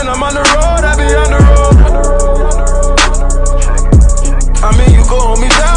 when I'm on the road, I be on the road. I mean, you go me down.